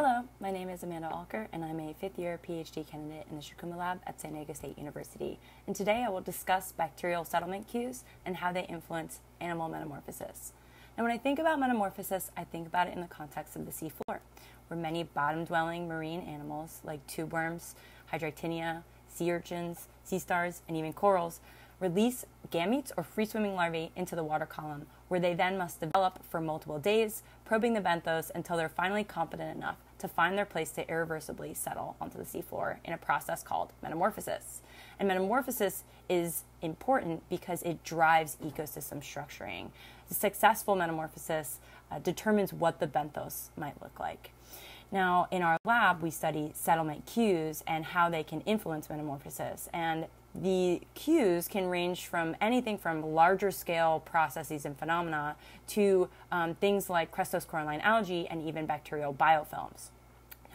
Hello, my name is Amanda Alker, and I'm a fifth year PhD candidate in the Shikuma Lab at San Diego State University. And today I will discuss bacterial settlement cues and how they influence animal metamorphosis. Now, when I think about metamorphosis, I think about it in the context of the seafloor, where many bottom dwelling marine animals like tube worms, hydractinia, sea urchins, sea stars, and even corals release gametes or free swimming larvae into the water column, where they then must develop for multiple days, probing the benthos until they're finally competent enough to find their place to irreversibly settle onto the seafloor in a process called metamorphosis. And metamorphosis is important because it drives ecosystem structuring. The successful metamorphosis uh, determines what the benthos might look like. Now, in our lab, we study settlement cues and how they can influence metamorphosis. And the cues can range from anything from larger scale processes and phenomena to um, things like crustose coralline algae and even bacterial biofilms.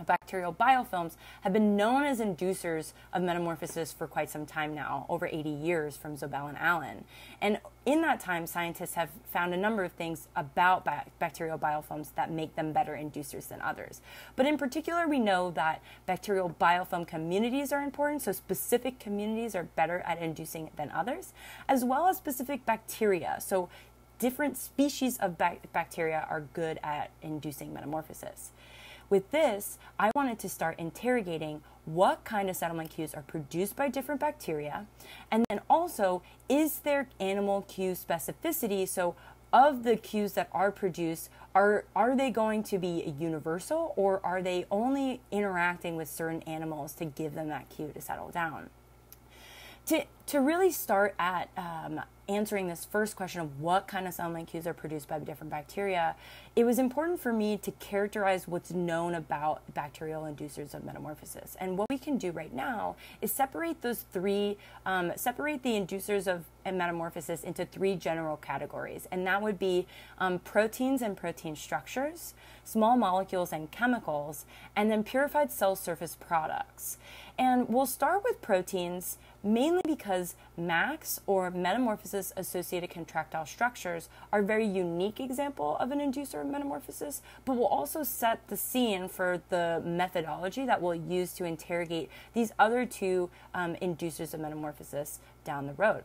Bacterial biofilms have been known as inducers of metamorphosis for quite some time now, over 80 years from ZoBell and Allen. And in that time, scientists have found a number of things about bacterial biofilms that make them better inducers than others. But in particular, we know that bacterial biofilm communities are important, so specific communities are better at inducing than others, as well as specific bacteria. So different species of bacteria are good at inducing metamorphosis. With this, I wanted to start interrogating what kind of settlement cues are produced by different bacteria, and then also, is there animal cue specificity? So, of the cues that are produced, are, are they going to be universal or are they only interacting with certain animals to give them that cue to settle down? To, to really start at um, answering this first question of what kind of settlement cues are produced by different bacteria, it was important for me to characterize what's known about bacterial inducers of metamorphosis. And what we can do right now is separate those three, um, separate the inducers of metamorphosis into three general categories. And that would be um, proteins and protein structures, small molecules and chemicals, and then purified cell surface products. And we'll start with proteins mainly because MACs or metamorphosis associated contractile structures are a very unique example of an inducer of metamorphosis, but will also set the scene for the methodology that we'll use to interrogate these other two um, inducers of metamorphosis down the road.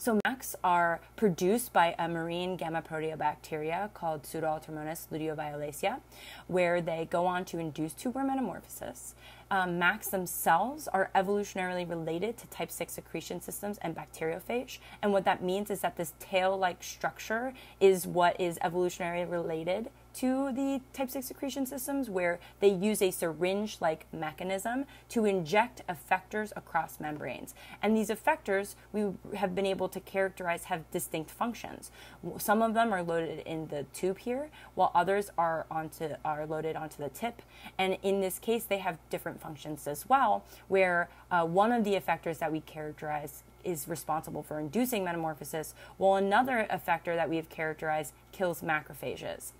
So MACs are produced by a marine gamma proteobacteria called Pseudoalteromonas luteoviolacea, where they go on to induce tubeworm metamorphosis. Um, MACs themselves are evolutionarily related to type 6 secretion systems and bacteriophage. And what that means is that this tail like structure is what is evolutionarily related to the type 6 secretion systems where they use a syringe like mechanism to inject effectors across membranes. And these effectors we have been able to characterize have distinct functions. Some of them are loaded in the tube here, while others are onto are loaded onto the tip. And in this case, they have different functions as well, where uh, one of the effectors that we characterize is responsible for inducing metamorphosis, while another effector that we have characterized kills macrophages.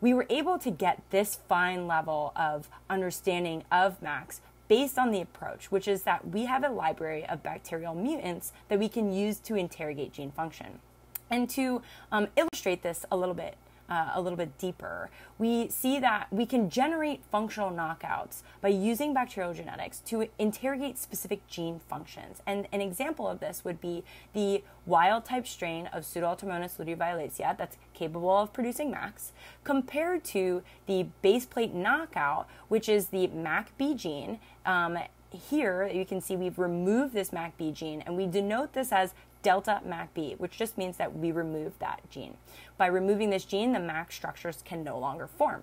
We were able to get this fine level of understanding of MACs based on the approach, which is that we have a library of bacterial mutants that we can use to interrogate gene function. And to um, illustrate this a little bit, uh, a little bit deeper, we see that we can generate functional knockouts by using bacterial genetics to interrogate specific gene functions. And an example of this would be the wild type strain of Pseudoalteromonas luteoviolacea that's capable of producing MACs, compared to the base plate knockout, which is the MACB gene. Um, here you can see we've removed this MACB gene and we denote this as delta MACB, which just means that we remove that gene. By removing this gene, the MAC structures can no longer form.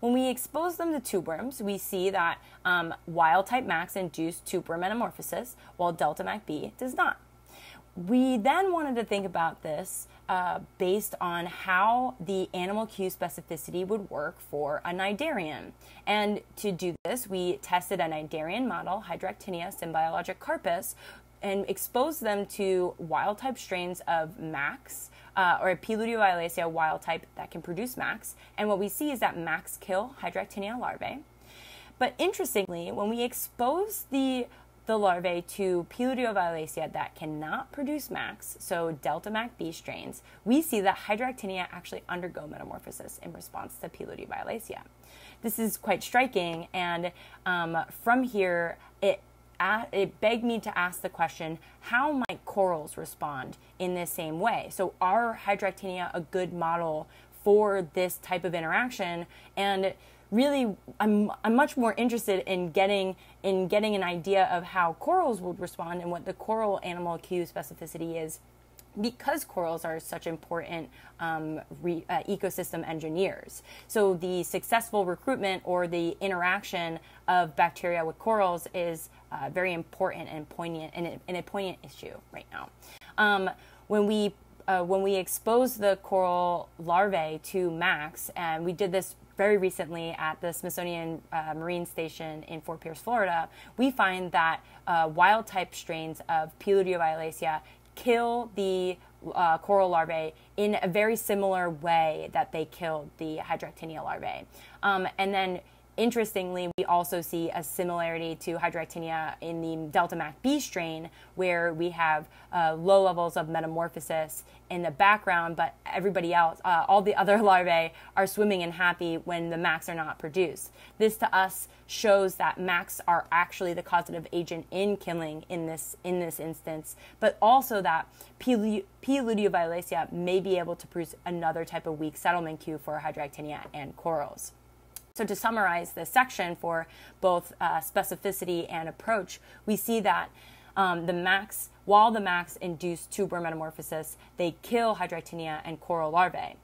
When we expose them to tube worms, we see that um, wild type MACs induce tube worm metamorphosis, while delta MACB does not. We then wanted to think about this uh, based on how the animal cue specificity would work for a cnidarian. And to do this, we tested a cnidarian model, Hydractinia symbiolongicarpus, and expose them to wild type strains of MACs uh, or P. luteoviolacea wild type that can produce MACs. And what we see is that MACs kill Hydractinia larvae. But interestingly, when we expose the the larvae to P. luteoviolacea that cannot produce MACs, so delta MAC B strains, we see that hydractinia actually undergo metamorphosis in response to P. luteoviolacea. This is quite striking, and um, from here, it it begged me to ask the question how might corals respond in this same way? So, are hydractinia a good model for this type of interaction? And really I'm, I'm much more interested in getting in getting an idea of how corals would respond and what the coral animal cue specificity is because corals are such important um, re, uh, ecosystem engineers. So the successful recruitment or the interaction of bacteria with corals is uh, very important and poignant and, and, a poignant issue right now. Um, when we uh, when we expose the coral larvae to MACs, and we did this very recently at the Smithsonian uh, Marine Station in Fort Pierce, Florida, we find that uh, wild type strains of P. luteoviolacea kill the uh, coral larvae in a very similar way that they killed the Hydractinia larvae. Um, and then Interestingly, we also see a similarity to hydractinia in the Delta Mac B strain, where we have uh, low levels of metamorphosis in the background, but everybody else, uh, all the other larvae, are swimming and happy when the Macs are not produced. This to us shows that Macs are actually the causative agent in killing in this in this instance, but also that P. luteoviolacea may be able to produce another type of weak settlement cue for hydractinia and corals. So, to summarize this section for both uh, specificity and approach, we see that um, the MACs, while the MACs induce tubeworm metamorphosis, they kill hydractinia and coral larvae.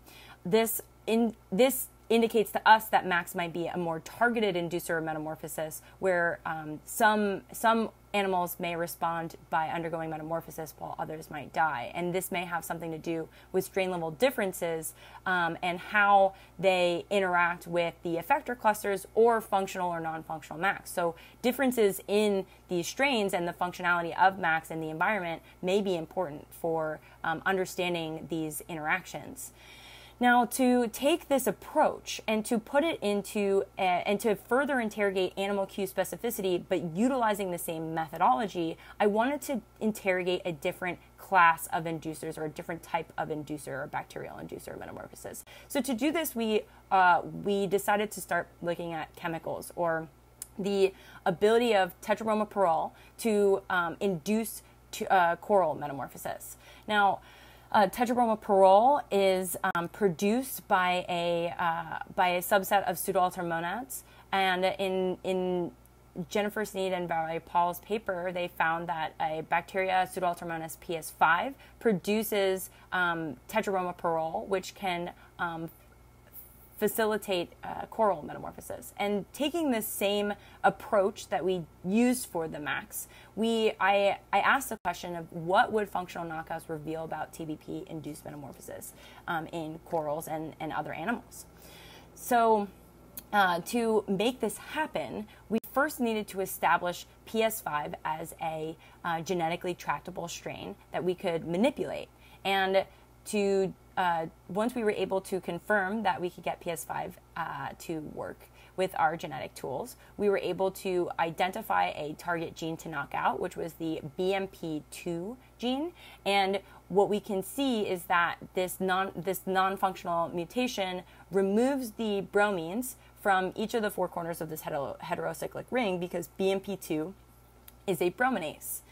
This in this indicates to us that MACs might be a more targeted inducer of metamorphosis, where um, some some animals may respond by undergoing metamorphosis while others might die. And this may have something to do with strain level differences um, and how they interact with the effector clusters or functional or non functional MACs. So, differences in these strains and the functionality of MACs in the environment may be important for um, understanding these interactions. Now, to take this approach and to put it into uh, and to further interrogate animal cue specificity, but utilizing the same methodology, I wanted to interrogate a different class of inducers or a different type of inducer or bacterial inducer metamorphosis. So to do this, we uh, we decided to start looking at chemicals or the ability of tetrabromopyrrole to um, induce to, uh, coral metamorphosis. Now uh, tetrabromopyrrole is um, produced by a uh, by a subset of pseudoalteromonads, and in in Jennifer Sneed and Valerie Paul's paper, they found that a bacteria Pseudoalteromonas ps5 produces um, tetrabromopyrrole, which can um, facilitate uh, coral metamorphosis. And taking the same approach that we used for the MACs, we I, I asked the question of what would functional knockouts reveal about TBP induced metamorphosis um, in corals and, and other animals. So uh, to make this happen, we first needed to establish PS5 as a uh, genetically tractable strain that we could manipulate. And to uh, once we were able to confirm that we could get PS5 uh, to work with our genetic tools, we were able to identify a target gene to knock out, which was the BMP2 gene. And what we can see is that this non this non-functional mutation removes the bromines from each of the four corners of this hetero- heterocyclic ring because BMP2 is a brominase.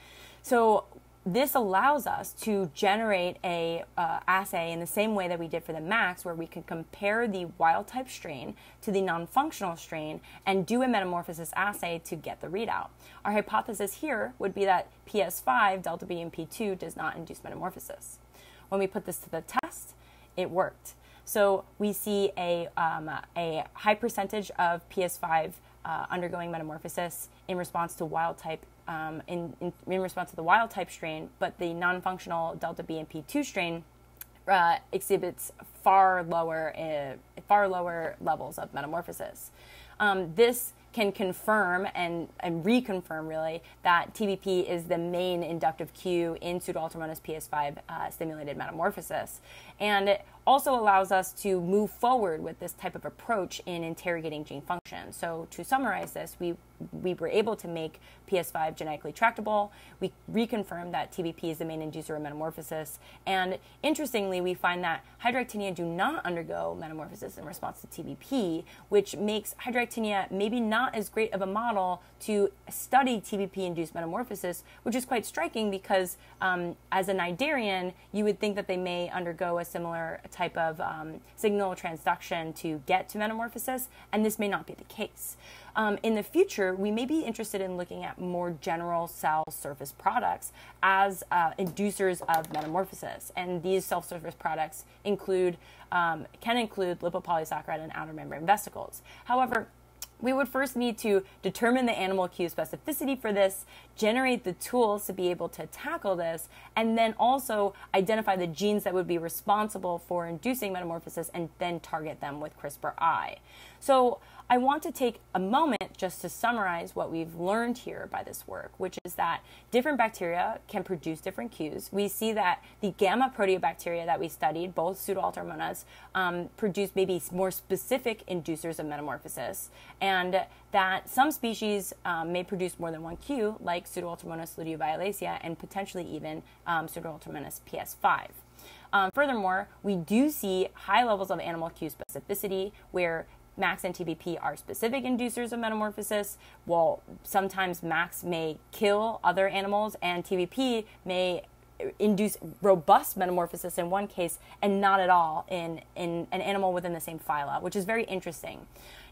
So this allows us to generate a uh, assay in the same way that we did for the MACs where we can compare the wild type strain to the non-functional strain and do a metamorphosis assay to get the readout. Our hypothesis here would be that ps5 delta bmp2 does not induce metamorphosis. When we put this to the test it worked. So we see a, um, a high percentage of ps5 uh, undergoing metamorphosis in response to wild type um, in, in, in, response to the wild type strain, but the non functional Delta BMP2 strain uh, exhibits far lower, uh, far lower levels of metamorphosis. Um, this can confirm and, and reconfirm really that TBP is the main inductive cue in Pseudoalteromonas PS5 uh, stimulated metamorphosis. And also allows us to move forward with this type of approach in interrogating gene function. So to summarize this, we we were able to make PS5 genetically tractable. We reconfirmed that TBP is the main inducer of metamorphosis. And interestingly, we find that hydractinia do not undergo metamorphosis in response to TBP, which makes hydractinia maybe not as great of a model to study TBP induced metamorphosis, which is quite striking because um, as a cnidarian, you would think that they may undergo a similar type of um, signal transduction to get to metamorphosis, and this may not be the case. Um, in the future, we may be interested in looking at more general cell surface products as uh, inducers of metamorphosis, and these cell surface products include um, can include lipopolysaccharide and outer membrane vesicles. However, we would first need to determine the animal cue specificity for this, generate the tools to be able to tackle this, and then also identify the genes that would be responsible for inducing metamorphosis and then target them with CRISPR-I. So I want to take a moment just to summarize what we've learned here by this work, which is that different bacteria can produce different cues. We see that the gamma proteobacteria that we studied, both pseudoalteromonas, um, produce maybe more specific inducers of metamorphosis, and that some species um, may produce more than one cue, like pseudoalteromonas luteoviolacea and potentially even um, pseudoalteromonas ps5. Um, furthermore, we do see high levels of animal cue specificity where MACs and TBP are specific inducers of metamorphosis, while sometimes MACs may kill other animals and TBP may induce robust metamorphosis in one case and not at all in, in an animal within the same phyla, which is very interesting.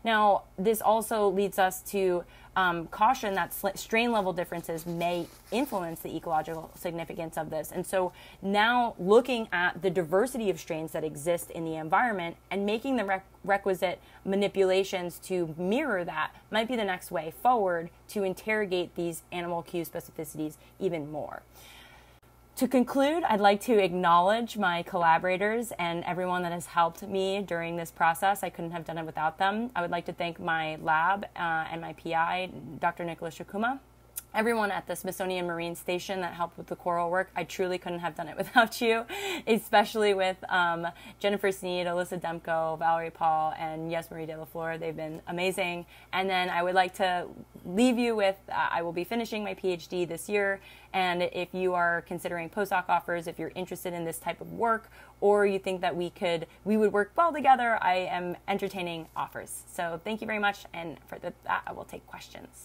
Now, this also leads us to um, caution that strain level differences may influence the ecological significance of this. And so now looking at the diversity of strains that exist in the environment and making the requisite manipulations to mirror that might be the next way forward to interrogate these animal cue specificities even more. To conclude, I'd like to acknowledge my collaborators and everyone that has helped me during this process. I couldn't have done it without them. I would like to thank my lab uh, and my PI, Dr. Nicholas Shikuma everyone at the Smithsonian Marine Station that helped with the coral work. I truly couldn't have done it without you, especially with um, Jennifer Sneed, Alyssa Demko, Valerie Paul, and Yesmarie De La Flor. They've been amazing. And then I would like to leave you with uh, I will be finishing my PhD this year. And if you are considering postdoc offers, if you're interested in this type of work, or you think that we could we would work well together, I am entertaining offers. So thank you very much. And for that, I will take questions.